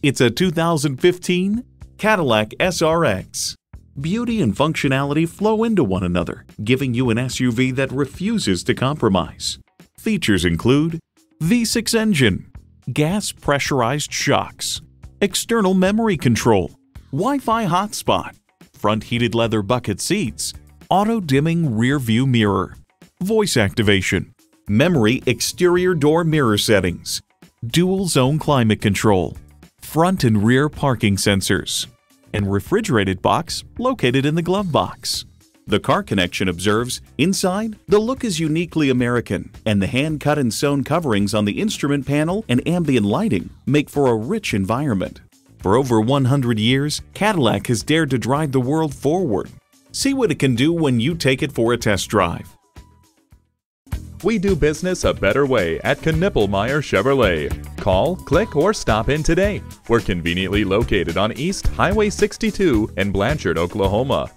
It's a 2015 Cadillac SRX. Beauty and functionality flow into one another, giving you an SUV that refuses to compromise. Features include V6 engine, gas pressurized shocks, external memory control, Wi-Fi hotspot, front heated leather bucket seats, auto dimming rear view mirror, voice activation, memory exterior door mirror settings, dual zone climate control, front and rear parking sensors, and refrigerated box located in the glove box. The Car Connection observes, inside, the look is uniquely American, and the hand-cut and sewn coverings on the instrument panel and ambient lighting make for a rich environment. For over 100 years, Cadillac has dared to drive the world forward. See what it can do when you take it for a test drive. We do business a better way at Knippelmier Chevrolet. Call, click, or stop in today. We're conveniently located on East Highway 62 in Blanchard, Oklahoma.